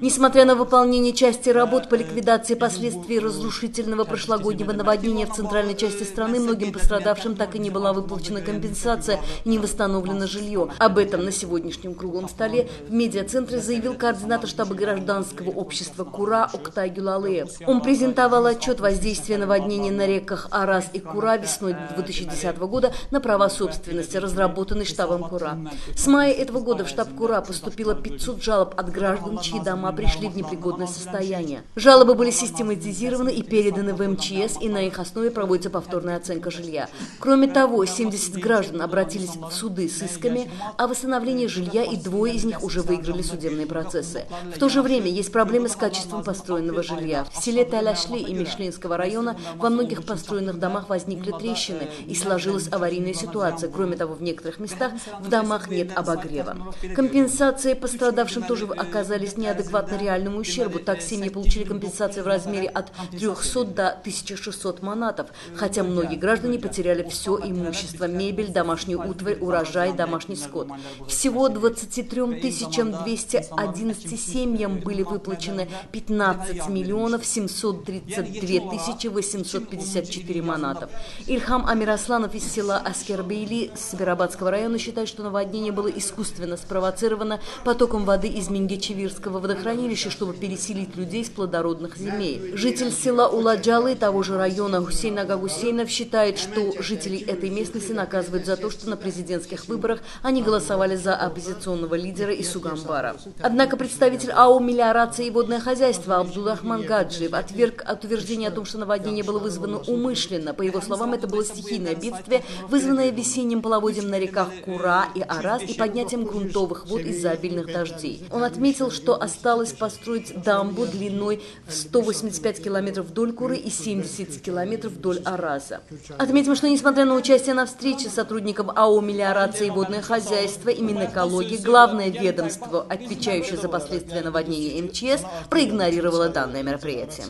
Несмотря на выполнение части работ по ликвидации последствий разрушительного прошлогоднего наводнения в центральной части страны, многим пострадавшим так и не была выплачена компенсация и не восстановлено жилье. Об этом на сегодняшнем круглом столе в медиацентре заявил координатор штаба гражданского общества Кура Октай Гюлалеев. Он презентовал отчет воздействия наводнения на реках Арас и Кура весной 2010 года на права собственности, разработанный штабом Кура. С мая этого года в штаб Кура поступило 500 жалоб от граждан, чьи дома пришли в непригодное состояние. Жалобы были систематизированы и переданы в МЧС, и на их основе проводится повторная оценка жилья. Кроме того, 70 граждан обратились в суды с исками о восстановлении жилья, и двое из них уже выиграли судебные процессы. В то же время есть проблемы с качеством построенного жилья. В селе Таляшли и Мишлинского района во многих построенных домах возникли трещины, и сложилась аварийная ситуация. Кроме того, в некоторых местах в домах нет обогрева. Компенсации пострадавшим тоже оказались неадекватно реальному ущербу. Так семьи получили компенсации в размере от 300 до 1600 манатов, хотя многие граждане потеряли все имущество – мебель, домашнюю утварь, урожай, домашний скот. Всего 23 211 семьям были выплачены 15 миллионов 732 тысячи 854 манатов. Ильхам Амирасланов из села Аскербейли Северобадского района считает, что наводнение было искусственно спровоцировано потоком воды из Мингечевирского водохранилища, чтобы переселить людей с плодородных земель. Житель села Уладжалы того же района Хусейн Ага Гусейнов считает, что жителей этой местности наказывают за то, что на президентских выборах они голосовали за оппозиционного лидера Исугамбара. Однако представитель АО «Мелиорация и водное хозяйство» Абдулахман Гаджиев отверг утверждение о том, что наводнение было вызвано умышленно. По его словам, это было стихийное бедствие, вызванное весенним половодьем на реках Кура и Арас и поднятием грунтовых вод из-за обильных дождей. Он отметил, что осталось построить дамбу длиной в 185 километров вдоль Куры и 70 километров вдоль Араза. Отметим, что несмотря на участие на встрече сотрудников АО «Мелиорация и водное хозяйство» и Минэкологии, главное ведомство, отвечающее за последствия наводнения МЧС, проигнорировало данное мероприятие.